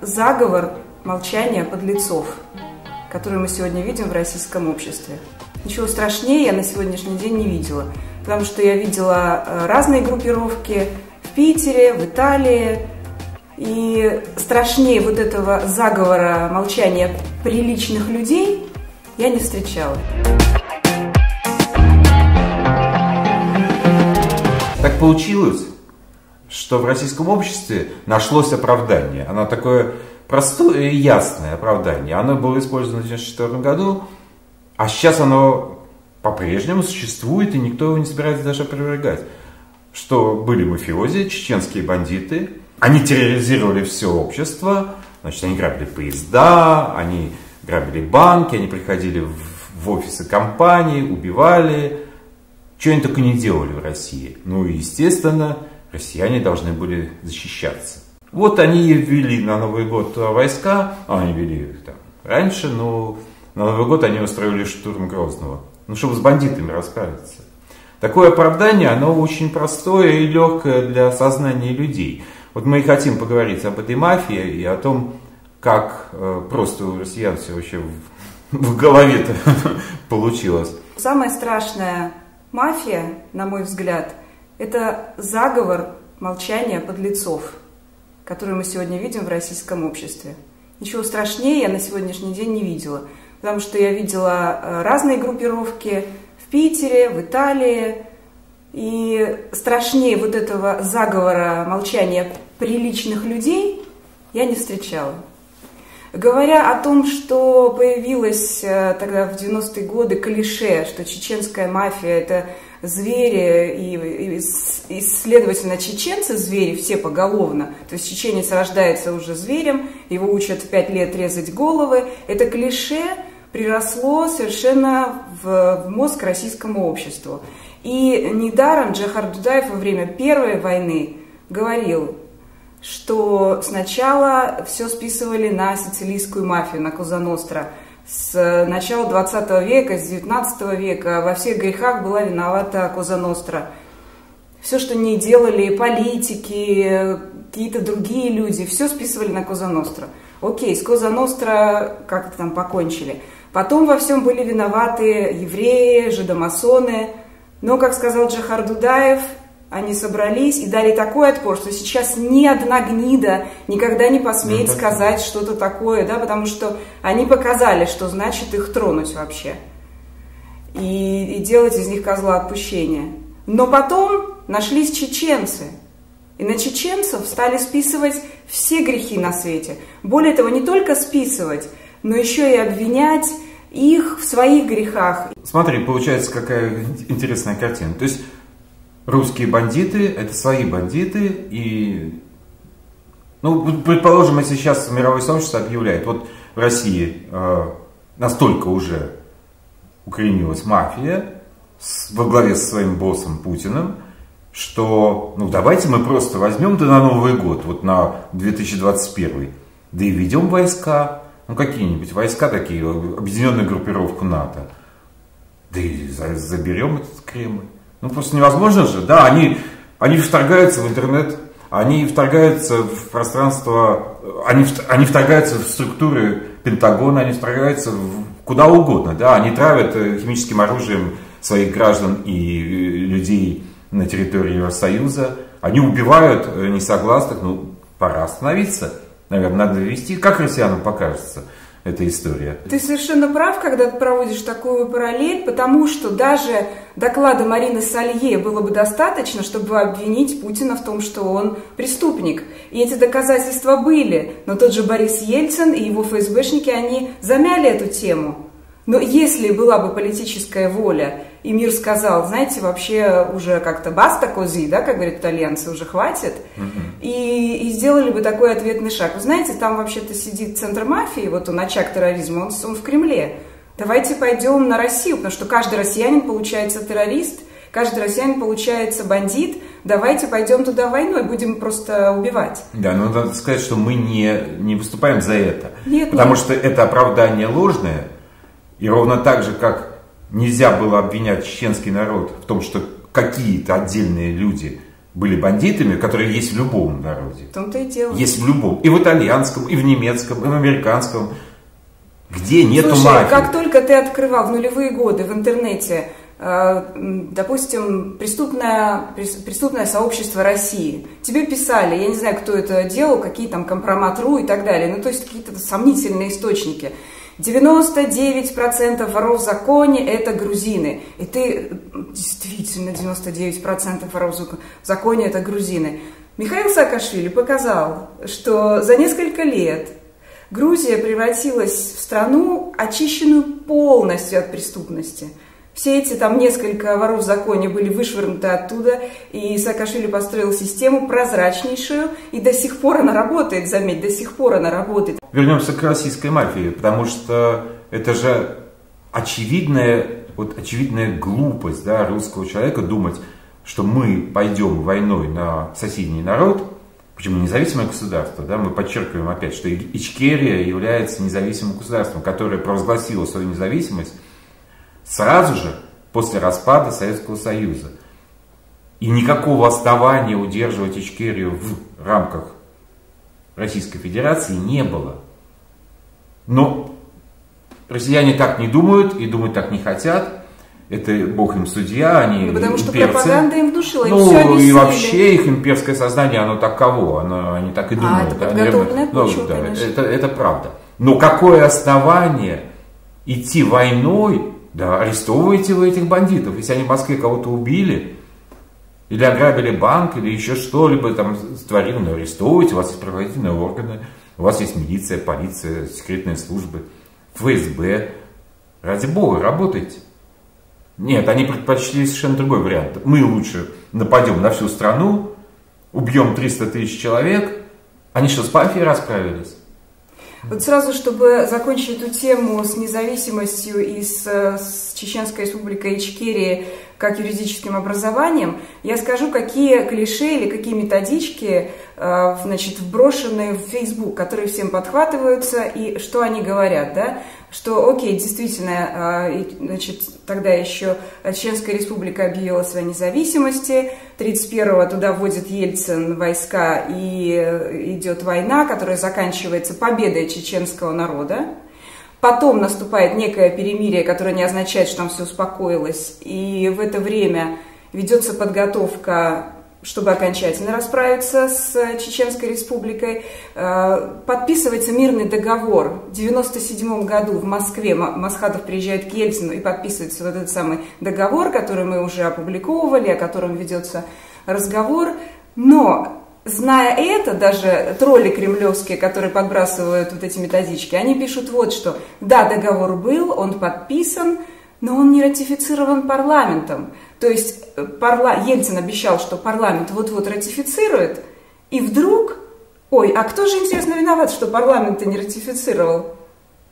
заговор молчания подлецов, который мы сегодня видим в российском обществе. Ничего страшнее я на сегодняшний день не видела, потому что я видела э, разные группировки в Питере, в Италии, и страшнее вот этого заговора молчания приличных людей я не встречала. Так получилось, что в российском обществе нашлось оправдание. Оно такое простое и ясное оправдание. Оно было использовано в 1994 году, а сейчас оно по-прежнему существует, и никто его не собирается даже опровергать. Что были мафиози, чеченские бандиты, они терроризировали все общество, значит, они грабили поезда, они грабили банки, они приходили в, в офисы компаний, убивали. Что они только не делали в России. Ну и, естественно, россияне должны были защищаться. Вот они ввели на Новый год войска, а они вели их там раньше, но на Новый год они устроили штурм Грозного, ну, чтобы с бандитами расправиться. Такое оправдание, оно очень простое и легкое для сознания людей. Вот мы и хотим поговорить об этой мафии и о том, как э, просто у россиян все вообще в, в голове-то получилось. Самая страшная мафия, на мой взгляд, это заговор молчания подлецов, который мы сегодня видим в российском обществе. Ничего страшнее я на сегодняшний день не видела, потому что я видела э, разные группировки в Питере, в Италии, и страшнее вот этого заговора молчания приличных людей я не встречала. Говоря о том, что появилось э, тогда в 90-е годы клише, что чеченская мафия – это звери, и, и, и, следовательно, чеченцы – звери все поголовно. То есть чеченец рождается уже зверем, его учат в 5 лет резать головы. Это клише приросло совершенно в, в мозг российскому обществу. И недаром Джахар Дудаев во время Первой войны говорил, что сначала все списывали на сицилийскую мафию, на Козаностра. С начала 20 века, с 19 века во всех грехах была виновата Козаностра. Все, что не делали политики, какие-то другие люди, все списывали на Козаностра. Окей, с Козаностра как-то там покончили. Потом во всем были виноваты евреи, жидомасоны. Но, как сказал Джахар Дудаев, они собрались и дали такой отпор, что сейчас ни одна гнида никогда не посмеет ну, сказать что-то такое, да, потому что они показали, что значит их тронуть вообще. И, и делать из них козла отпущения. Но потом нашлись чеченцы. И на чеченцев стали списывать все грехи на свете. Более того, не только списывать, но еще и обвинять их в своих грехах. Смотри, получается какая интересная картина. То есть русские бандиты, это свои бандиты, и, ну, предположим, если сейчас мировое сообщество объявляет, вот в России э, настолько уже укоренилась мафия с, во главе со своим боссом Путиным, что, ну, давайте мы просто возьмем да на Новый год, вот на 2021, да и ведем войска, ну, какие-нибудь войска такие, объединенную группировку НАТО, да и заберем этот Кремль. Ну просто невозможно же. Да, они, они вторгаются в интернет, они вторгаются в пространство, они, они вторгаются в структуры Пентагона, они вторгаются в куда угодно. Да? Они травят э, химическим оружием своих граждан и э, людей на территории Евросоюза. Они убивают э, несогласных. Ну, пора остановиться. Наверное, надо вести. Как россиянам покажется? Эта история. Ты совершенно прав, когда ты проводишь такую параллель, потому что даже доклада Марины Салье было бы достаточно, чтобы обвинить Путина в том, что он преступник. И эти доказательства были. Но тот же Борис Ельцин и его ФСБшники, они замяли эту тему. Но если была бы политическая воля, и мир сказал, знаете, вообще уже как-то баста кози, да, как говорят итальянцы, уже хватит, mm-hmm. И, и сделали бы такой ответный шаг. Вы знаете, там вообще-то сидит центр мафии, вот он очаг терроризма, он, он в Кремле. Давайте пойдем на Россию, потому что каждый россиянин получается террорист, каждый россиянин получается бандит, давайте пойдем туда войной, будем просто убивать. Да, но надо сказать, что мы не, не выступаем за это. Нет, потому нет. что это оправдание ложное, и ровно так же, как нельзя было обвинять чеченский народ в том, что какие-то отдельные люди были бандитами, которые есть в любом народе. В том-то и дело. Есть в любом. И в итальянском, и в немецком, и в американском. Где нету Слушай, мафии. как только ты открывал в нулевые годы в интернете, э, допустим, преступное, преступное сообщество России, тебе писали, я не знаю, кто это делал, какие там компромат.ру и так далее, ну то есть какие-то сомнительные источники. 99% воров в законе – это грузины. И ты, действительно, 99% воров в законе – это грузины. Михаил Саакашвили показал, что за несколько лет Грузия превратилась в страну, очищенную полностью от преступности. Все эти там несколько воров в законе были вышвырнуты оттуда, и Саакашвили построил систему прозрачнейшую, и до сих пор она работает, заметь, до сих пор она работает. Вернемся к российской мафии, потому что это же очевидная, вот очевидная глупость да, русского человека думать, что мы пойдем войной на соседний народ, Почему независимое государство? Да, мы подчеркиваем опять, что Ичкерия является независимым государством, которое провозгласило свою независимость сразу же после распада Советского Союза. И никакого основания удерживать Ичкерию в рамках Российской Федерации не было. Но россияне так не думают и думать так не хотят это бог им судья, они ну, Потому что пропаганда им внушила, ну, им все и вообще их имперское сознание, оно таково, оно, они так и думают. А, это подготовленная да, почва, ну, да, это, это правда. Но какое основание идти войной, да, арестовываете вы этих бандитов, если они в Москве кого-то убили, или ограбили банк, или еще что-либо там створили, ну, арестовывайте, у вас есть правоохранительные органы, у вас есть милиция, полиция, секретные службы, ФСБ. Ради бога, работайте. Нет, они предпочли совершенно другой вариант. Мы лучше нападем на всю страну, убьем 300 тысяч человек. Они что, с мафией расправились? Вот сразу, чтобы закончить эту тему с независимостью и с, с Чеченской республикой Ичкерии как юридическим образованием, я скажу, какие клише или какие методички э, значит, вброшены в Facebook, которые всем подхватываются, и что они говорят. Да? Что, окей, действительно, э, значит, тогда еще Чеченская республика объявила своей независимости, 31-го туда вводит Ельцин войска и э, идет война, которая заканчивается победой чеченского народа. Потом наступает некое перемирие, которое не означает, что там все успокоилось, и в это время ведется подготовка чтобы окончательно расправиться с Чеченской республикой, э, подписывается мирный договор. В 1997 году в Москве Масхадов приезжает к Ельцину и подписывается вот этот самый договор, который мы уже опубликовывали, о котором ведется разговор. Но зная это, даже тролли кремлевские, которые подбрасывают вот эти методички, они пишут вот что. Да, договор был, он подписан, но он не ратифицирован парламентом. То есть э, парла... Ельцин обещал, что парламент вот-вот ратифицирует, и вдруг, ой, а кто же, интересно, виноват, что парламент не ратифицировал?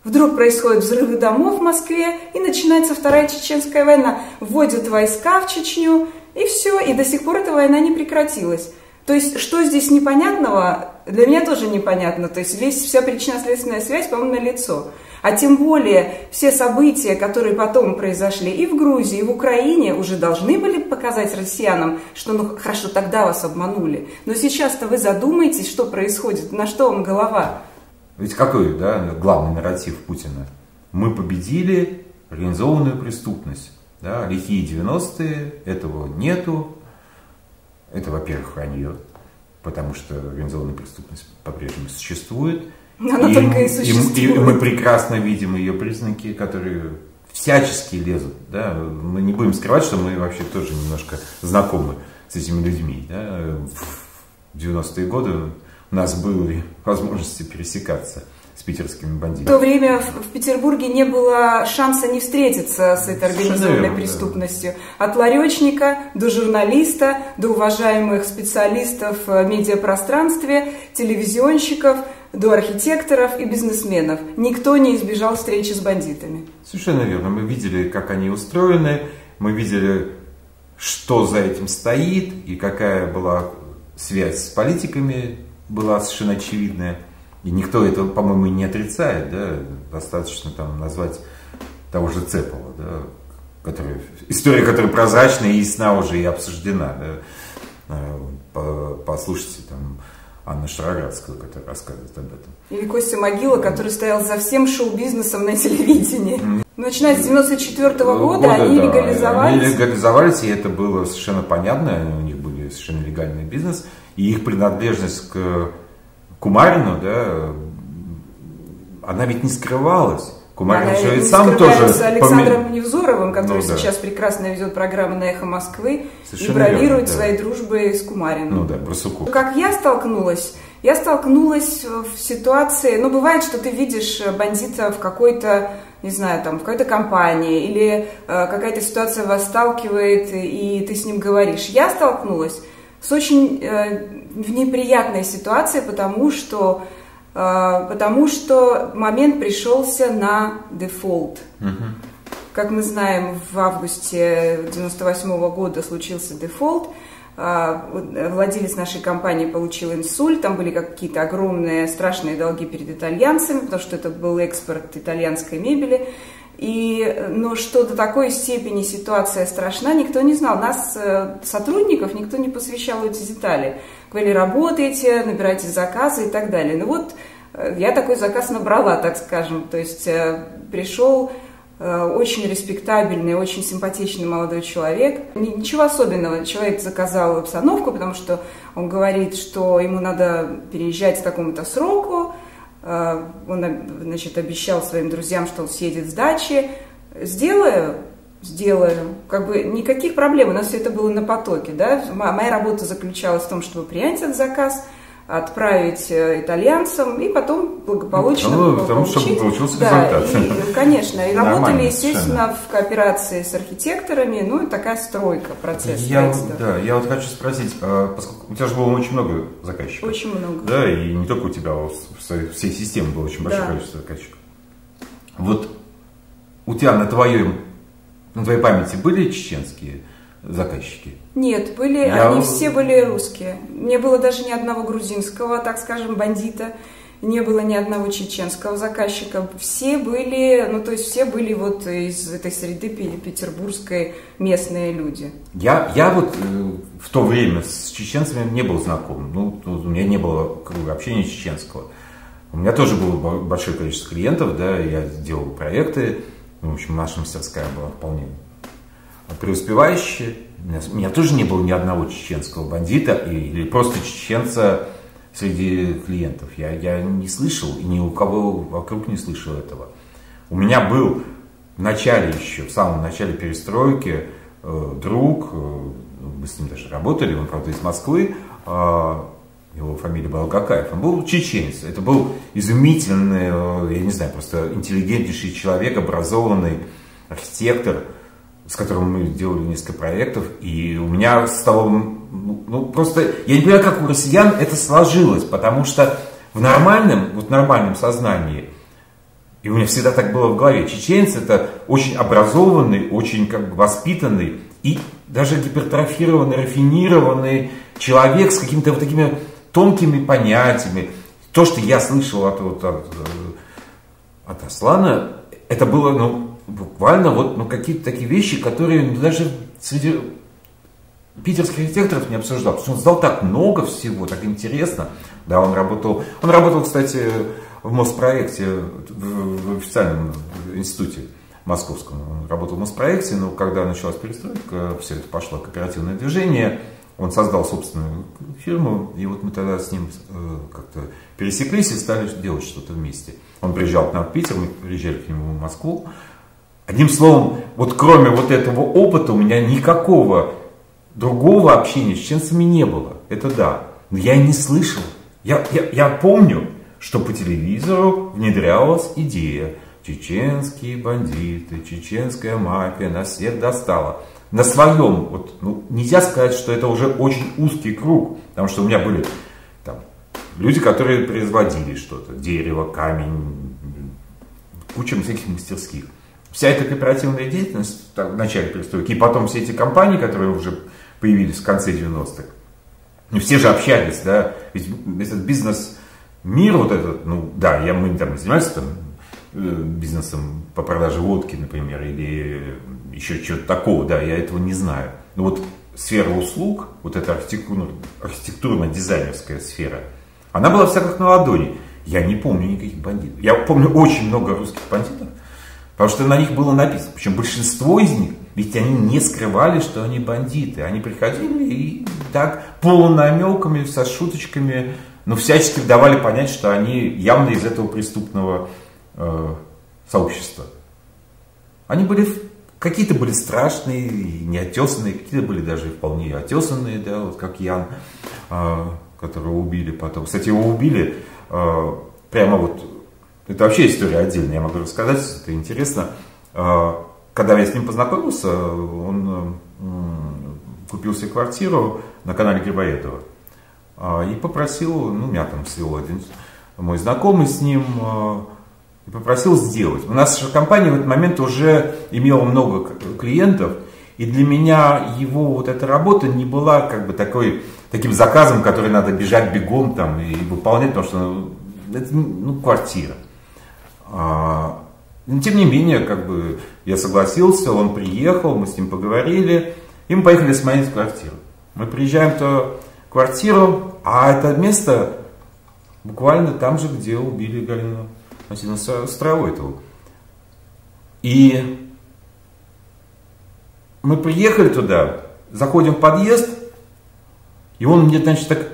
Вдруг происходят взрывы домов в Москве, и начинается Вторая Чеченская война. Вводят войска в Чечню, и все, и до сих пор эта война не прекратилась. То есть, что здесь непонятного, для меня тоже непонятно. То есть, весь, вся причинно-следственная связь, по-моему, на лицо. А тем более все события, которые потом произошли и в Грузии, и в Украине, уже должны были показать россиянам, что ну хорошо, тогда вас обманули. Но сейчас-то вы задумаетесь, что происходит, на что вам голова. Ведь какой да, главный нарратив Путина? Мы победили организованную преступность. Да, лихие 90-е, этого нету. Это, во-первых, вранье, потому что организованная преступность по-прежнему существует. Она и, только и существует. И, и мы прекрасно видим ее признаки, которые всячески лезут. Да? Мы не будем скрывать, что мы вообще тоже немножко знакомы с этими людьми. Да? В 90-е годы у нас были возможности пересекаться с питерскими бандитами. В то время в, в Петербурге не было шанса не встретиться с этой организованной верно, преступностью. Да. От ларечника до журналиста, до уважаемых специалистов в медиапространстве, телевизионщиков – до архитекторов и бизнесменов. Никто не избежал встречи с бандитами. Совершенно верно. Мы видели, как они устроены, мы видели, что за этим стоит и какая была связь с политиками, была совершенно очевидная. И никто это, по-моему, не отрицает. Да? Достаточно там назвать того же Цепова, да? который, история, которая прозрачна и ясна уже и обсуждена. Да? послушайте там Анна Шароградская, которая рассказывает об этом. Или Костя Могила, который стоял за всем шоу-бизнесом на телевидении. Начиная с 94 -го года, года они да, легализовались. Они легализовались, и это было совершенно понятно, у них были совершенно легальный бизнес, и их принадлежность к Кумарину, да, она ведь не скрывалась. Кумарин же ведь сам тоже... с Александром пом... Невзоровым, который ну, да. сейчас прекрасно ведет программу на «Эхо Москвы» Совершенно и бравирует верно, да. своей дружбой с Кумарином. Ну да, Барсуку. Как я столкнулась? Я столкнулась в ситуации... Ну, бывает, что ты видишь бандита в какой-то не знаю, там, в какой-то компании, или э, какая-то ситуация вас сталкивает, и ты с ним говоришь. Я столкнулась с очень э, неприятной ситуацией, потому что потому что момент пришелся на дефолт. Как мы знаем, в августе 98 года случился дефолт. А, владелец нашей компании получил инсульт, там были какие-то огромные страшные долги перед итальянцами, потому что это был экспорт итальянской мебели. И, но что до такой степени ситуация страшна, никто не знал. Нас, э, сотрудников, никто не посвящал эти детали. Говорили, работаете, набирайте заказы и так далее. Ну вот э, я такой заказ набрала, так скажем. То есть э, пришел очень респектабельный, очень симпатичный молодой человек. Ничего особенного. Человек заказал обстановку, потому что он говорит, что ему надо переезжать к такому-то сроку, Э, он, значит, обещал своим друзьям, что он съедет с дачи. Сделаю, сделаю. Как бы никаких проблем. У нас все это было на потоке. Да? Моя работа заключалась в том, чтобы принять этот заказ, отправить э, итальянцам и потом благополучно ну, потому, получить. чтобы получился да, результат. И, конечно, и работали, естественно, в кооперации с архитекторами, ну и такая стройка, процесс я, Да, я вот хочу спросить, а, поскольку у тебя же было очень много заказчиков. Очень много. Да, и не только у тебя, а в всей системе было очень большое да. количество заказчиков. Вот у тебя на твоем, на твоей памяти были чеченские заказчики? Нет, были, Я... они все были русские. Не было даже ни одного грузинского, так скажем, бандита, не было ни одного чеченского заказчика. Все были, ну то есть все были вот из этой среды петербургской местные люди. Я, я вот э, в то время с чеченцами не был знаком. Ну, у меня не было круга общения чеченского. У меня тоже было большое количество клиентов, да, я делал проекты. В общем, наша мастерская была вполне преуспевающая. У меня, у меня тоже не было ни одного чеченского бандита или просто чеченца среди клиентов. Я, я не слышал и ни у кого вокруг не слышал этого. У меня был в начале еще, в самом начале перестройки э, друг, э, мы с ним даже работали, он, правда, из Москвы, э, его фамилия была Гакаев, он был чеченец. Это был изумительный, э, я не знаю, просто интеллигентнейший человек, образованный архитектор – с которым мы делали несколько проектов, и у меня стало, ну, просто, я не понимаю, как у россиян это сложилось, потому что в нормальном, вот нормальном сознании, и у меня всегда так было в голове, чеченец это очень образованный, очень как бы воспитанный и даже гипертрофированный, рафинированный человек с какими-то вот такими тонкими понятиями. То, что я слышал от, от, от, от Аслана, это было, ну, буквально вот ну, какие-то такие вещи, которые даже среди питерских архитекторов не обсуждал, он знал так много всего, так интересно. Да, он работал, он работал, кстати, в Моспроекте, в, в официальном институте московском. Он работал в Моспроекте, но когда началась перестройка, все это пошло кооперативное движение, он создал собственную фирму, и вот мы тогда с ним э, как-то пересеклись и стали делать что-то вместе. Он приезжал к нам в Питер, мы приезжали к нему в Москву, Одним словом, вот кроме вот этого опыта у меня никакого другого общения с чеченцами не было. Это да. Но я не слышал. Я, я, я помню, что по телевизору внедрялась идея. Чеченские бандиты, чеченская мафия нас всех достала. На своем, вот, ну, нельзя сказать, что это уже очень узкий круг, потому что у меня были там, люди, которые производили что-то, дерево, камень, куча всяких мастерских. Вся эта кооперативная деятельность так, в начале перестройки, и потом все эти компании, которые уже появились в конце 90-х, ну, все же общались, да, ведь этот бизнес, мир вот этот, ну, да, я, мы там занимались там, э, бизнесом по продаже водки, например, или еще чего-то такого, да, я этого не знаю. Но вот сфера услуг, вот эта архитектурно-дизайнерская сфера, она была вся как на ладони. Я не помню никаких бандитов. Я помню очень много русских бандитов, потому что на них было написано. Причем большинство из них, ведь они не скрывали, что они бандиты. Они приходили и так полунамеками, со шуточками, но всячески давали понять, что они явно из этого преступного э, сообщества. Они были Какие-то были страшные, неотесанные, какие-то были даже вполне отесанные, да, вот как Ян, а, которого убили потом. Кстати, его убили а, прямо вот, это вообще история отдельная, я могу рассказать, это интересно. А, когда я с ним познакомился, он купил себе квартиру на канале Грибоедова и попросил, ну, меня там свел один мой знакомый с ним, попросил сделать. У нас компания в этот момент уже имела много клиентов, и для меня его вот эта работа не была как бы такой, таким заказом, который надо бежать бегом там и выполнять, потому что ну, это ну, квартира. А, но, тем не менее, как бы я согласился, он приехал, мы с ним поговорили, и мы поехали смотреть квартиру. Мы приезжаем в квартиру, а это место буквально там же, где убили Галину относительно Старовойтову. И мы приехали туда, заходим в подъезд, и он мне, значит, так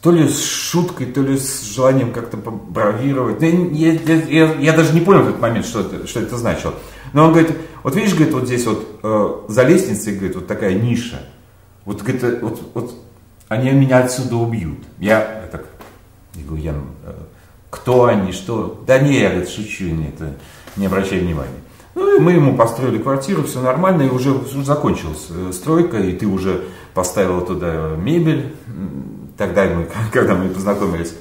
то ли с шуткой, то ли с желанием как-то бравировать. Я, я, я, я даже не понял в этот момент, что это, что это значило. Но он говорит, вот видишь, говорит, вот здесь вот э, за лестницей, говорит, вот такая ниша. Вот, говорит, вот, вот они меня отсюда убьют. Я, я так, я говорю, Ян, э, кто они, что. Да не, я говорит, шучу, не, это, не обращай внимания. Ну и мы ему построили квартиру, все нормально, и уже, закончилась э, стройка, и ты уже поставил туда мебель, тогда мы, когда мы познакомились.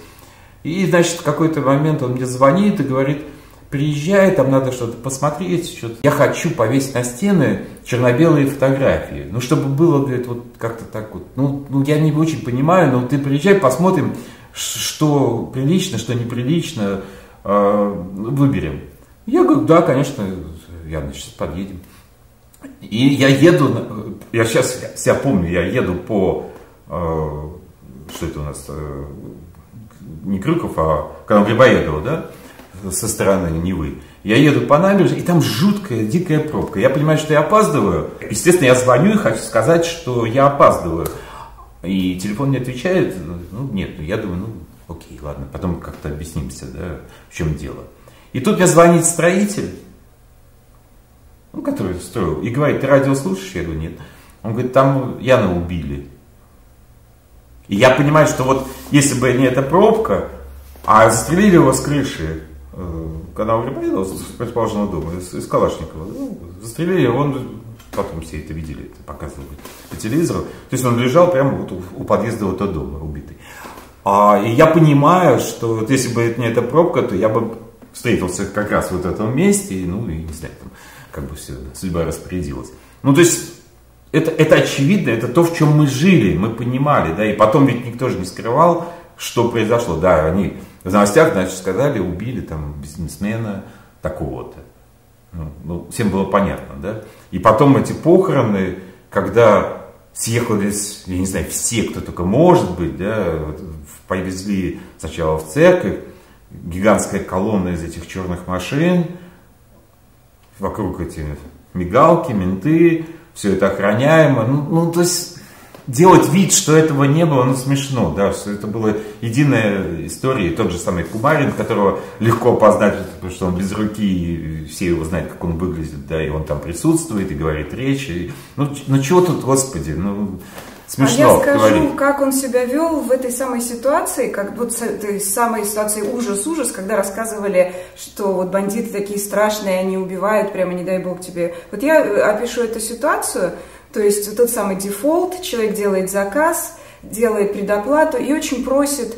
И, значит, в какой-то момент он мне звонит и говорит, приезжай, там надо что-то посмотреть, что-то. Я хочу повесить на стены черно-белые фотографии. Ну, чтобы было, говорит, вот как-то так вот. Ну, ну, я не очень понимаю, но ты приезжай, посмотрим, что прилично, что неприлично, э, выберем. Я говорю, да, конечно, я, значит, подъедем. И я еду, я сейчас себя помню, я еду по, э, что это у нас, э, не Крюков, а канал Грибоедова, да, со стороны Невы. Я еду по набережной, и там жуткая, дикая пробка. Я понимаю, что я опаздываю. Естественно, я звоню и хочу сказать, что я опаздываю. И телефон не отвечает, ну нет, ну я думаю, ну окей, ладно, потом как-то объяснимся, да, в чем дело. И тут мне звонит строитель, ну, который строил, и говорит, ты радио слушаешь? Я говорю, нет. Он говорит, там Яна убили. И я понимаю, что вот если бы не эта пробка, а застрелили его с крыши, э, когда он припоедал с предположенного дома, из, из Калашникова, ну, застрелили, он потом все это видели, это показывали по телевизору. То есть он лежал прямо вот у, подъезда вот этого дома, убитый. А, и я понимаю, что вот если бы не эта пробка, то я бы встретился как раз вот в этом месте, и, ну, и не знаю, там, как бы все, судьба распорядилась. Ну, то есть, это, это очевидно, это то, в чем мы жили, мы понимали, да, и потом ведь никто же не скрывал, что произошло. Да, они в новостях, значит, сказали, убили там бизнесмена такого-то. Ну, ну, всем было понятно, да. И потом эти похороны, когда съехались, я не знаю, все, кто только может быть, да, повезли сначала в церковь, гигантская колонна из этих черных машин, вокруг эти мигалки, менты, все это охраняемо. Ну, ну то есть делать вид, что этого не было, ну смешно, да, что это была единая история. И тот же самый Кумарин, которого легко опознать, потому что он без руки, и все его знают, как он выглядит, да, и он там присутствует и говорит речи. Ну, ну чего тут, господи, ну смешно А я скажу, говорить. как он себя вел в этой самой ситуации, как вот с этой самой ситуации ужас-ужас, когда рассказывали, что вот бандиты такие страшные, они убивают, прямо не дай бог тебе. Вот я опишу эту ситуацию, то есть тот самый дефолт, человек делает заказ, делает предоплату и очень просит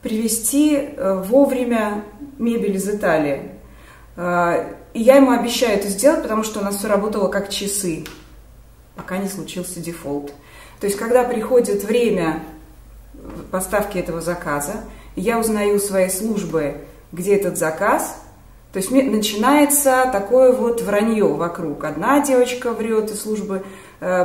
привезти э, вовремя мебель из Италии. Э, и я ему обещаю это сделать, потому что у нас все работало как часы, пока не случился дефолт. То есть, когда приходит время поставки этого заказа, я узнаю своей службы, где этот заказ, то есть начинается такое вот вранье вокруг. Одна девочка врет из службы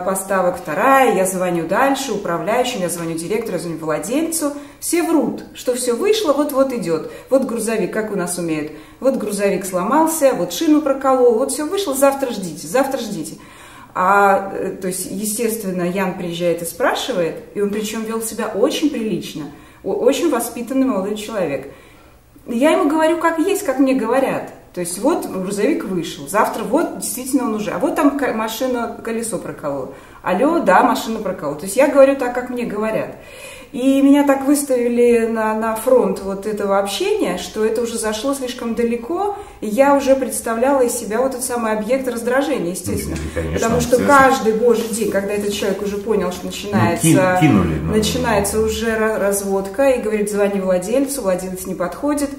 поставок вторая, я звоню дальше управляющему, я звоню директору, я звоню владельцу. Все врут, что все вышло, вот-вот идет. Вот грузовик, как у нас умеют. Вот грузовик сломался, вот шину проколол, вот все вышло, завтра ждите, завтра ждите. А, э, то есть, естественно, Ян приезжает и спрашивает, и он причем вел себя очень прилично, очень воспитанный молодой человек. Я ему говорю, как есть, как мне говорят. То есть вот грузовик вышел, завтра вот действительно он уже, а вот там машина колесо проколола. Алло, да, машина проколола. То есть я говорю так, как мне говорят. И меня так выставили на, на фронт вот этого общения, что это уже зашло слишком далеко, и я уже представляла из себя вот этот самый объект раздражения, естественно. Ну, конечно, Потому что каждый божий день, когда этот человек уже понял, что начинается, ну, кинули, ну, начинается уже разводка, и говорит, звони владельцу, владелец не подходит.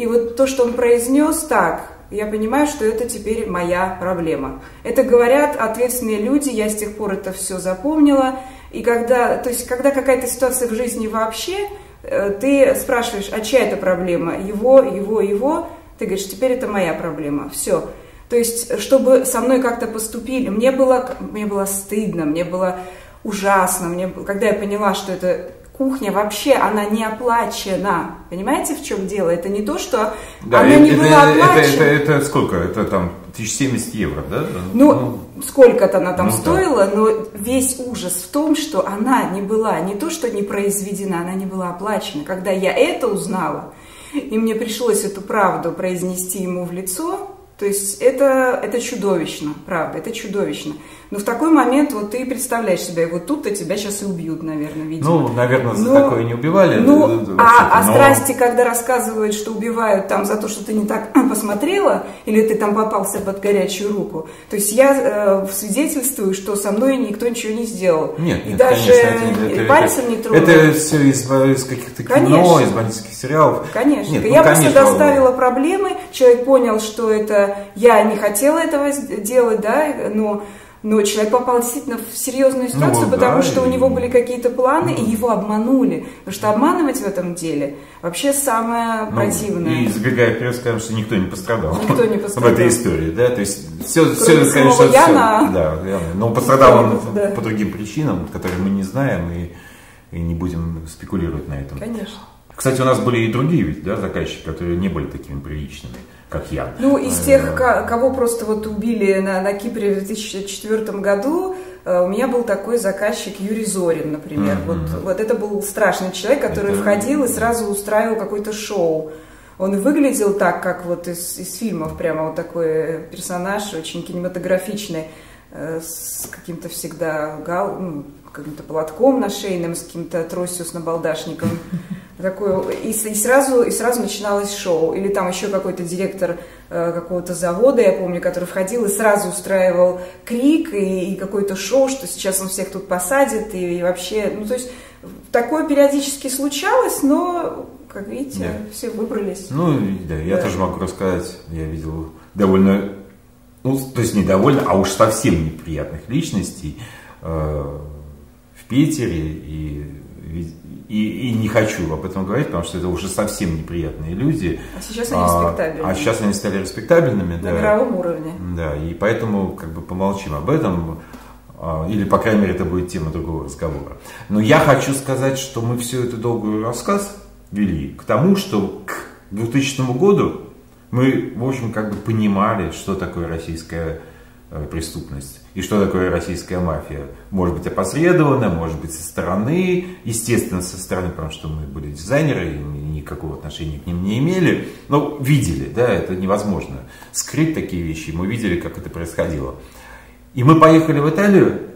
И вот то, что он произнес так, я понимаю, что это теперь моя проблема. Это говорят ответственные люди, я с тех пор это все запомнила. И когда, то есть, когда какая-то ситуация в жизни вообще, э, ты спрашиваешь, а чья это проблема? Его, его, его. Ты говоришь, теперь это моя проблема. Все. То есть, чтобы со мной как-то поступили, мне было, мне было стыдно, мне было ужасно, мне, когда я поняла, что это кухня вообще, она не оплачена. Понимаете, в чем дело? Это не то, что да, она это, не была оплачена. Это, это, это сколько? Это там 1070 евро, да? Ну, ну сколько-то она там ну, стоила, да. но весь ужас в том, что она не была, не то, что не произведена, она не была оплачена. Когда я это узнала, и мне пришлось эту правду произнести ему в лицо, то есть это, это чудовищно, правда, это чудовищно. Но в такой момент вот ты представляешь себя, и вот тут-то тебя сейчас и убьют, наверное, видимо. Ну, наверное, за но, такое не убивали. Ну, а, а но... страсти, когда рассказывают, что убивают там за то, что ты не так посмотрела, или ты там попался под горячую руку. То есть я э, свидетельствую, что со мной никто ничего не сделал. Нет, и нет, даже конечно, это, пальцем это, не тронул. Это все из, из каких-то кино, из бандитских сериалов. Конечно. Нет, я ну, просто конечно, доставила проблемы, человек понял, что это я не хотела этого делать, да, но но человек попал действительно в серьезную ну ситуацию, ну, потому да, что и... у него были какие-то планы, ну. и его обманули. Потому что обманывать в этом деле вообще самое ну, противное. И забегая вперед, скажем, что никто не пострадал. Никто не пострадал. В этой истории, да, то есть все, все конечно, Яна, все, да, Яна, но пострадал он да. по другим причинам, которые мы не знаем, и, и не будем спекулировать на этом. Конечно. Кстати, у нас были и другие ведь, да, заказчики, которые не были такими приличными как я. Ну, из тех, кого просто вот убили на, на Кипре в 2004 году, э, у меня был такой заказчик Юрий Зорин, например. Mm-hmm. Вот, вот это был страшный человек, который это... входил и сразу устраивал какое-то шоу. Он выглядел так, как вот из, из фильмов, прямо вот такой персонаж, очень кинематографичный, э, с каким-то всегда гал, ну, каким-то платком на шейном, с каким-то тростью с набалдашником такое, и, и, сразу, и сразу начиналось шоу. Или там еще какой-то директор э, какого-то завода, я помню, который входил и сразу устраивал крик и, и какое-то шоу, что сейчас он всех тут посадит, и, и вообще, ну то есть такое периодически случалось, но, как видите, да. все выбрались. Ну, да, я да. тоже могу рассказать, я видел довольно, ну, то есть не довольно, а уж совсем неприятных личностей э, в Питере и и, и не хочу об этом говорить, потому что это уже совсем неприятные люди. А сейчас они респектабельны. А, а сейчас они стали респектабельными, На да. мировом уровне. Да, и поэтому как бы помолчим об этом. А, или, по крайней мере, это будет тема другого разговора. Но я хочу сказать, что мы всю эту долгую рассказ вели к тому, что к 2000 году мы, в общем, как бы понимали, что такое российская преступность. И что такое российская мафия? Может быть опосредованно, может быть со стороны, естественно со стороны, потому что мы были дизайнеры и никакого отношения к ним не имели, но видели, да, это невозможно скрыть такие вещи, мы видели, как это происходило. И мы поехали в Италию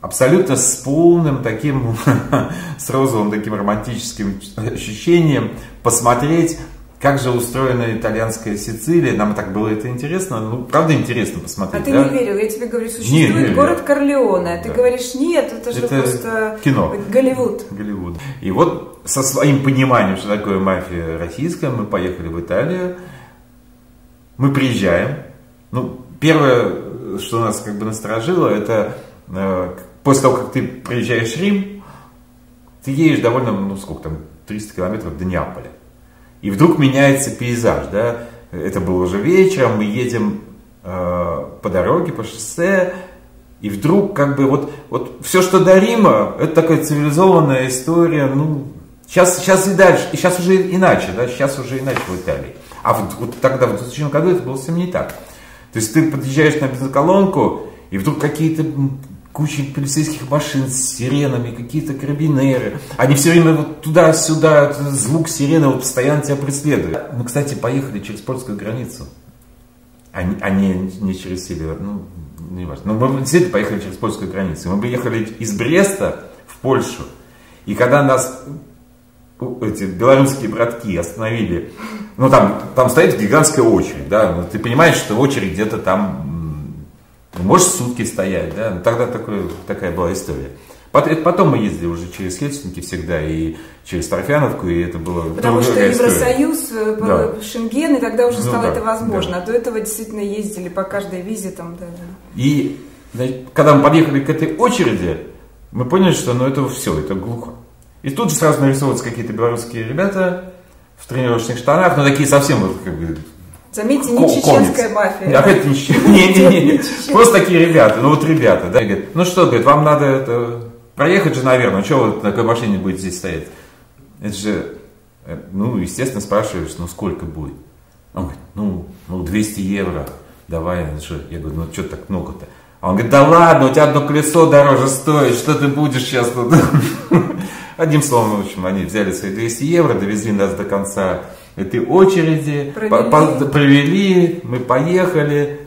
абсолютно с полным таким, с розовым таким романтическим ощущением посмотреть как же устроена итальянская Сицилия. Нам так было это интересно. Ну, правда, интересно посмотреть. А ты да? не верил. Я тебе говорю, существует не, не город Корлеоне. А ты да. говоришь, нет, это же это просто кино. Голливуд. Голливуд. И вот со своим пониманием, что такое мафия российская, мы поехали в Италию. Мы приезжаем. Ну, первое, что нас как бы насторожило, это э, после того, как ты приезжаешь в Рим, ты едешь довольно, ну сколько там, 300 километров до Неаполя. И вдруг меняется пейзаж, да, это было уже вечером, мы едем э, по дороге, по шоссе, И вдруг как бы вот, вот все, что до Рима, это такая цивилизованная история, ну, сейчас, сейчас и дальше, и сейчас уже иначе, да, сейчас уже иначе в Италии. А вот, вот тогда, в 2000 году это было совсем не так. То есть ты подъезжаешь на бензоколонку, и вдруг какие-то куча полицейских машин с сиренами, какие-то карабинеры. Они все время вот туда-сюда, звук сирены вот постоянно тебя преследует. Мы, кстати, поехали через польскую границу, а не, а не, не через север. Ну, не важно. Но мы действительно поехали через польскую границу. Мы приехали из Бреста в Польшу. И когда нас эти белорусские братки остановили, ну там, там стоит гигантская очередь, да, ну, ты понимаешь, что очередь где-то там может сутки стоять, да, ну, тогда такой, такая была история. Потом мы ездили уже через Хельсинки всегда и через Торфяновку, и это было Потому что Евросоюз. Э, да. Шенген, и тогда уже ну, стало да, это возможно. Да. А до этого действительно ездили по каждой визе там, да. И значит, когда мы подъехали к этой очереди, мы поняли, что ну это все, это глухо. И тут же сразу нарисовываются какие-то белорусские ребята в тренировочных штанах, ну такие совсем вот как бы Заметьте, не чеченская мафия. Опять не Не-не-не. Просто такие ребята. Ну вот ребята, да, говорят, ну что, говорит, вам надо это, проехать же, наверное, что вы на такой машине будете здесь стоять? Это же, э, ну, естественно, спрашиваешь, ну сколько будет? Он говорит, ну, ну 200 евро, давай, ну, что? Я говорю, ну что так много-то? А он говорит, да ладно, у тебя одно колесо дороже стоит, что ты будешь сейчас тут? Одним словом, в общем, они взяли свои 200 евро, довезли нас до конца этой очереди, провели. По, провели, мы поехали,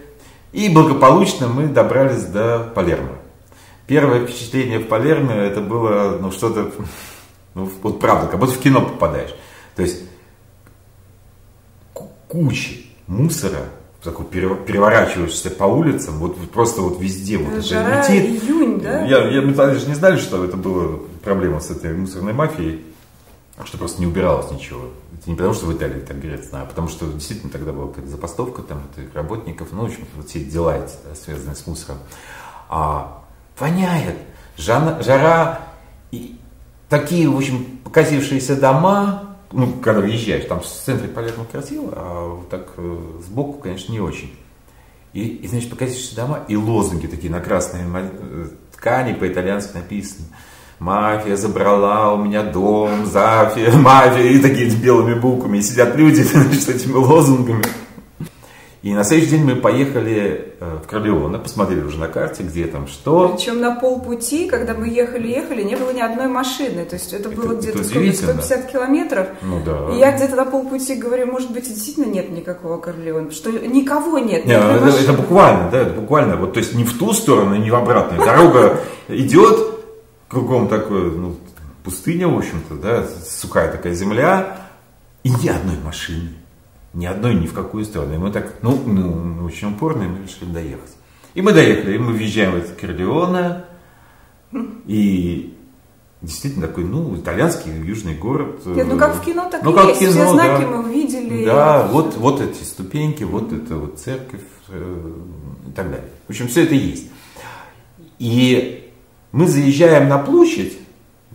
и благополучно мы добрались до Палермо. Первое впечатление в Палермо это было ну, что-то, ну, вот правда, как будто в кино попадаешь. То есть куча мусора, такой переворачиваешься по улицам, вот просто вот везде вот Жара, это летит. июнь, да? Я, я, мы даже не знали, что это была проблема с этой мусорной мафией, что просто не убиралось ничего. Это не потому, что в Италии так грязно, а потому что действительно тогда была какая-то забастовка там, работников, ну, в общем, вот все дела эти, да, связанные с мусором. А, воняет, жара, жара и такие, в общем, покосившиеся дома, ну, когда въезжаешь, там в центре Палермо красиво, а вот так э, сбоку, конечно, не очень. И, и значит, покосившиеся дома, и лозунги такие на красной э, ткани по-итальянски написаны – мафия забрала у меня дом, зафия, мафия, и такие белыми буквами, сидят люди с этими лозунгами. И на следующий день мы поехали э, в Корлеоне, посмотрели уже на карте, где там что. Причем на полпути, когда мы ехали-ехали, не было ни одной машины. То есть это было где-то 150 километров. Ну да. И я где-то на полпути говорю, может быть, действительно нет никакого Корлеона, что никого нет. Нет, это, это буквально, да, это буквально. Вот, то есть не в ту сторону, не в обратную. Дорога идет, кругом такое, ну, пустыня, в общем-то, да, сухая такая земля, и ни одной машины, ни одной ни в какую сторону. И мы так, ну, ну очень упорно, и мы решили доехать. И мы доехали, и мы въезжаем в это и действительно такой, ну, итальянский южный город. Нет, ну как в кино, так ну, и как есть. Кино, Все знаки да. мы увидели. Да, вот, вот эти ступеньки, вот это вот церковь э, и так далее. В общем, все это есть. И мы заезжаем на площадь,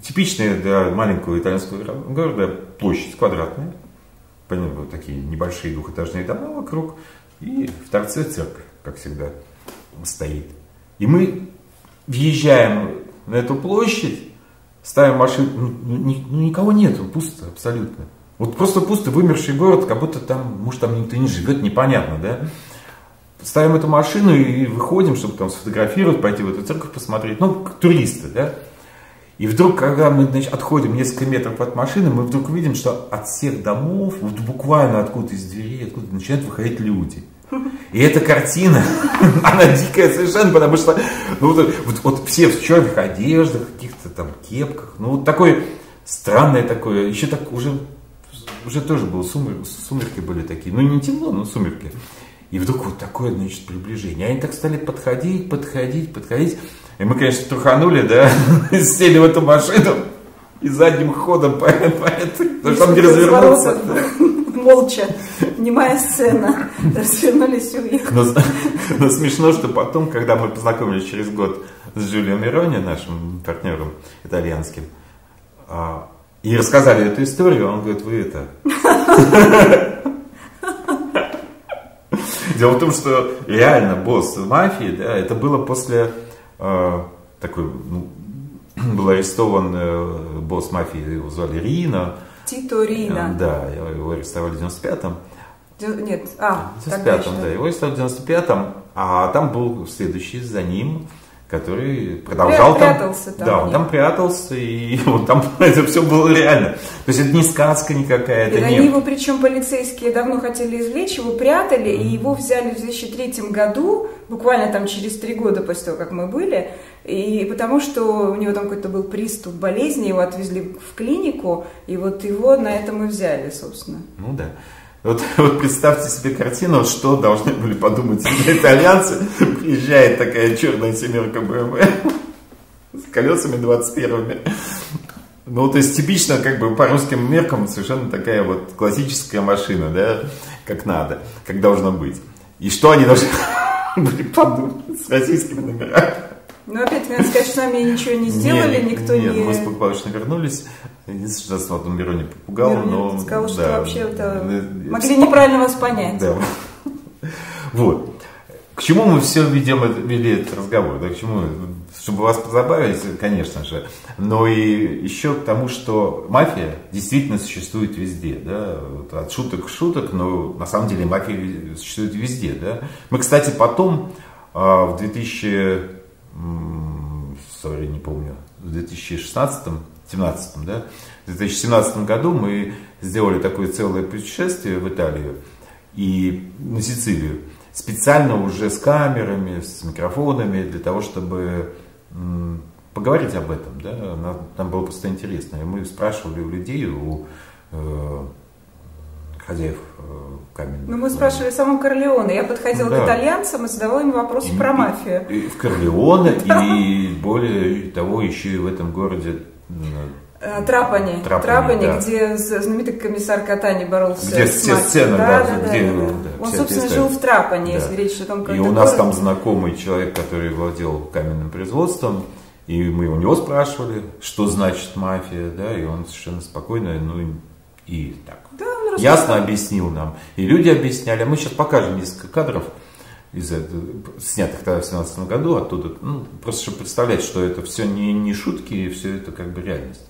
типичная для маленького итальянского города площадь квадратная, понятно, вот такие небольшие двухэтажные дома вокруг, и в торце церковь, как всегда, стоит. И мы въезжаем на эту площадь, ставим машину, ну, ну, ну никого нету, пусто абсолютно. Вот просто пусто, вымерший город, как будто там, может, там никто не живет, непонятно, да? Ставим эту машину и выходим, чтобы там сфотографировать, пойти в эту церковь посмотреть, ну, туристы, да. И вдруг, когда мы значит, отходим несколько метров от машины, мы вдруг видим, что от всех домов, вот буквально откуда из дверей, откуда начинают выходить люди. И эта картина, она дикая совершенно, потому что ну, вот, вот, вот все в черных одеждах, каких-то там кепках, ну вот такое странное такое, еще так уже, уже тоже было сумер, сумерки были такие, ну не темно, но сумерки. И вдруг вот такое, значит, приближение. Они так стали подходить, подходить, подходить. И мы, конечно, труханули, да, сели в эту машину и задним ходом по, по этой, потому что там не развернуться. Молча, немая сцена, развернулись и уехали. Но, но смешно, что потом, когда мы познакомились через год с Джулио Мирони, нашим партнером итальянским, а, и рассказали эту историю, он говорит, вы это... Дело в том, что реально босс мафии, да, это было после э, такой, ну, был арестован э, босс мафии, его звали Рина. Тито Рина. Э, да, его арестовали в 95-м. Нет, а, в 95-м, да, его арестовали в 95-м, а там был следующий за ним который продолжал прятался там, там. Да, он там прятался, и вот там это все было реально. То есть это не сказка никакая. И это они не... его, причем полицейские давно хотели извлечь, его прятали, и его взяли в 2003 году, буквально там через три года после того, как мы были, и потому что у него там какой-то был приступ болезни, его отвезли в клинику, и вот его на этом и взяли, собственно. Ну да. Вот, вот представьте себе картину, что должны были подумать итальянцы. Приезжает такая черная семерка BMW с колесами 21-ми. Ну, то есть типично, как бы по русским меркам, совершенно такая вот классическая машина, да, как надо, как должно быть. И что они должны были подумать с российскими номерами? Ну, опять, надо сказать, что нами ничего не сделали, нет, никто нет, не... мы благополучно вернулись. Единственное, что нас Миро не попугал, Миро но... сказал, да, что вообще это... могли неправильно вас понять. Да. Вот. К чему мы все ведем, вели этот разговор? Да, к чему? Чтобы вас позабавить, конечно же. Но и еще к тому, что мафия действительно существует везде. Да? Вот от шуток к шуток, но на самом деле мафия существует везде. Да? Мы, кстати, потом а, в 2000 sorry, не помню, в 2016 17 да, в 2017 году мы сделали такое целое путешествие в Италию и на Сицилию, специально уже с камерами, с микрофонами, для того, чтобы поговорить об этом. Да? Нам было просто интересно. И мы спрашивали у людей, у э, хозяев э, каменных. Ну, мы спрашивали самого Корлеоне. Я подходила да. к итальянцам и задавала им вопросы и, про мафию. И, и в Корлеоне, и более того, еще и в этом городе Трапани, Трапани, Трапани да. где знаменитый комиссар Катани боролся где с все сцены, да, да, да, где, да, да. Он, собственно, жил в Трапани, да. если речь о том, как И у нас город. там знакомый человек, который владел каменным производством, и мы у него спрашивали, что значит мафия, да, и он совершенно спокойно, ну, и так. Да, ясно объяснил нам. И люди объясняли. Мы сейчас покажем несколько кадров из этого, снятых тогда в 2017 году оттуда. Ну, просто чтобы представлять, что это все не, не шутки, и все это как бы реальность.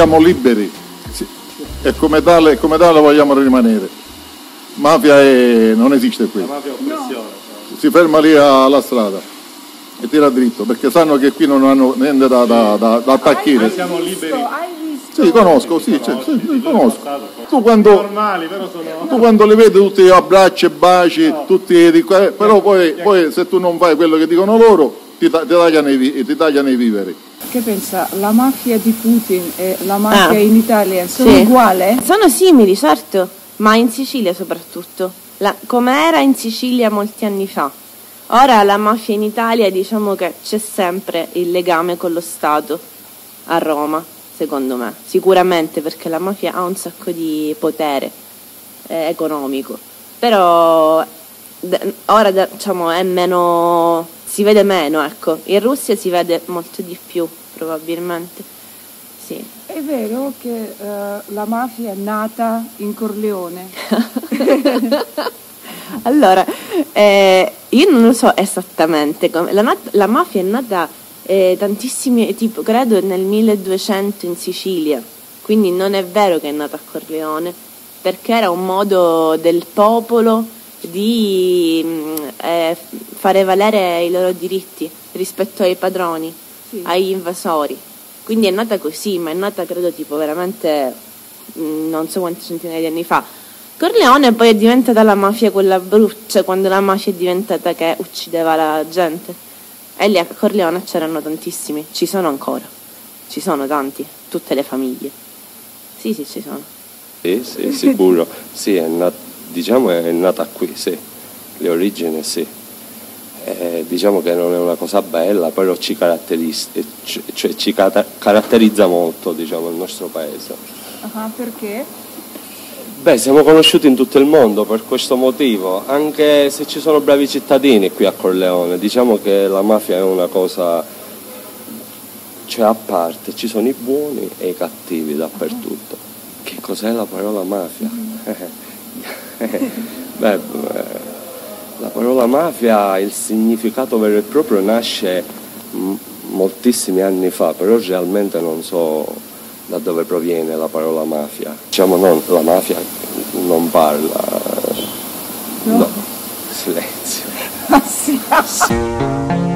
siamo liberi e come tale, come tale vogliamo rimanere. Mafia è, non esiste qui. La mafia è oppressione. No. Si ferma lì alla strada e tira dritto perché sanno che qui non hanno niente da, da, da, da attacchire. Hai siamo liberi. Sì, conosco, sì, cioè, sì, sì, conosco. Tu quando, tu quando, li vedi tutti abbracci e baci, tutti qua, però poi, poi, se tu non fai quello che dicono loro ti, ti, tagliano, i, ti tagliano i viveri. Che pensa? La mafia di Putin e la mafia ah, in Italia sono sì. uguali? Sono simili, certo, ma in Sicilia soprattutto. come era in Sicilia molti anni fa. Ora la mafia in Italia diciamo che c'è sempre il legame con lo Stato a Roma, secondo me. Sicuramente perché la mafia ha un sacco di potere eh, economico. Però ora diciamo, è meno si vede meno, ecco. In Russia si vede molto di più, probabilmente. Sì. È vero che uh, la mafia è nata in Corleone? allora, eh, io non lo so esattamente. La, la mafia è nata eh, tantissimi, tipo, credo nel 1200 in Sicilia, quindi non è vero che è nata a Corleone, perché era un modo del popolo di mm, eh, fare valere i loro diritti rispetto ai padroni, sì. agli invasori. Quindi è nata così, ma è nata credo tipo veramente mm, non so quante centinaia di anni fa. Corleone poi è diventata la mafia quella brutta, quando la mafia è diventata che uccideva la gente. E lì a Corleone c'erano tantissimi, ci sono ancora, ci sono tanti, tutte le famiglie. Sì, sì, ci sono. Sì, sì, sicuro. sì, è nat- diciamo è nata qui, sì. Le origini sì. Eh, diciamo che non è una cosa bella, però ci caratterizza, cioè, ci caratterizza molto diciamo, il nostro paese. Uh-huh, perché? Beh, siamo conosciuti in tutto il mondo per questo motivo, anche se ci sono bravi cittadini qui a Corleone, diciamo che la mafia è una cosa cioè a parte, ci sono i buoni e i cattivi dappertutto. Che cos'è la parola mafia? Beh, eh, la parola mafia, il significato vero e proprio nasce moltissimi anni fa, però realmente non so da dove proviene la parola mafia. Diciamo non, la mafia non parla. No. no. Silenzio. Ah, sì.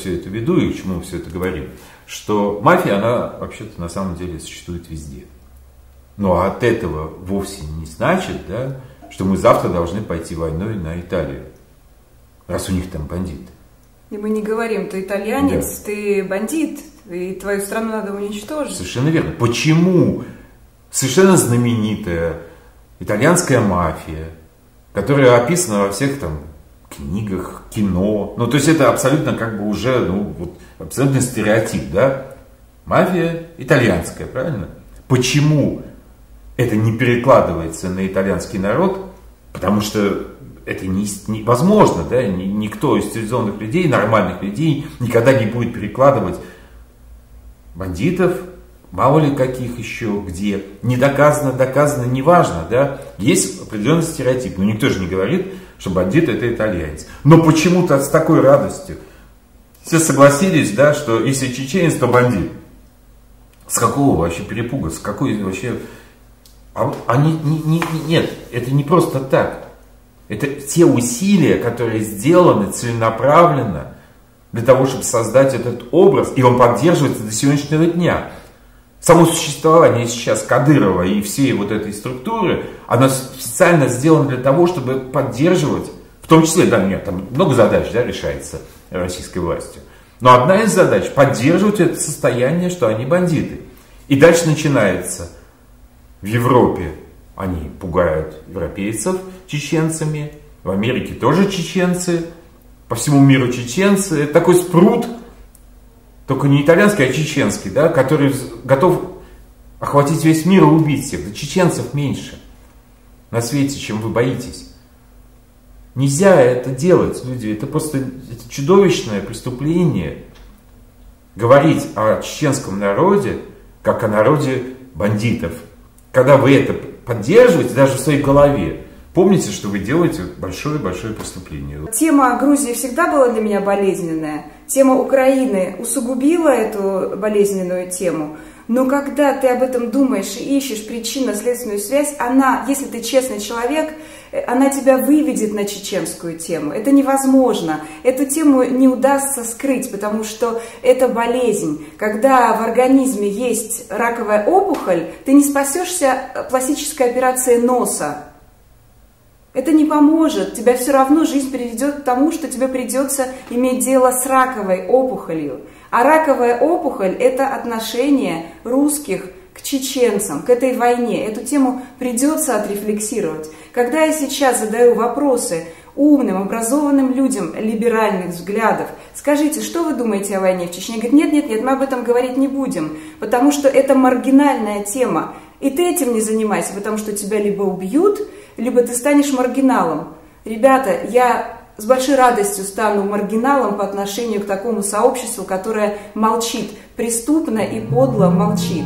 Все это веду и к чему все это говорим, что мафия, она вообще-то на самом деле существует везде. Но от этого вовсе не значит, да, что мы завтра должны пойти войной на Италию, раз у них там бандиты. И мы не говорим, ты итальянец, да. ты бандит, и твою страну надо уничтожить. Совершенно верно. Почему совершенно знаменитая итальянская мафия, которая описана во всех там книгах, кино. Ну, то есть это абсолютно как бы уже, ну, вот, абсолютно стереотип, да? Мафия итальянская, правильно? Почему это не перекладывается на итальянский народ? Потому что это не, невозможно, да? Никто из цивилизованных людей, нормальных людей никогда не будет перекладывать бандитов, мало ли каких еще, где. Не доказано, доказано, неважно, да? Есть определенный стереотип. Но никто же не говорит, что бандит это итальянец. Но почему-то с такой радостью все согласились, да, что если чеченец, то бандит. С какого вообще перепуга, с какой вообще... А, они, не, не, нет, это не просто так. Это те усилия, которые сделаны целенаправленно для того, чтобы создать этот образ, и он поддерживается до сегодняшнего дня само существование сейчас Кадырова и всей вот этой структуры, она специально сделана для того, чтобы поддерживать, в том числе, да, нет, там много задач да, решается российской властью. Но одна из задач – поддерживать это состояние, что они бандиты. И дальше начинается. В Европе они пугают европейцев чеченцами, в Америке тоже чеченцы, по всему миру чеченцы. Это такой спрут – только не итальянский, а чеченский, да, который готов охватить весь мир и убить всех. Да чеченцев меньше на свете, чем вы боитесь. Нельзя это делать, люди. Это просто это чудовищное преступление. Говорить о чеченском народе, как о народе бандитов. Когда вы это поддерживаете даже в своей голове, Помните, что вы делаете большое-большое преступление. Тема Грузии всегда была для меня болезненная. Тема Украины усугубила эту болезненную тему. Но когда ты об этом думаешь и ищешь причинно-следственную связь, она, если ты честный человек, она тебя выведет на чеченскую тему. Это невозможно. Эту тему не удастся скрыть, потому что это болезнь. Когда в организме есть раковая опухоль, ты не спасешься пластической операцией носа. Это не поможет. Тебя все равно жизнь приведет к тому, что тебе придется иметь дело с раковой опухолью. А раковая опухоль – это отношение русских к чеченцам, к этой войне. Эту тему придется отрефлексировать. Когда я сейчас задаю вопросы умным, образованным людям либеральных взглядов, скажите, что вы думаете о войне в Чечне? Говорят, нет, нет, нет, мы об этом говорить не будем, потому что это маргинальная тема. И ты этим не занимайся, потому что тебя либо убьют, либо ты станешь маргиналом. Ребята, я с большой радостью стану маргиналом по отношению к такому сообществу, которое молчит, преступно и подло молчит.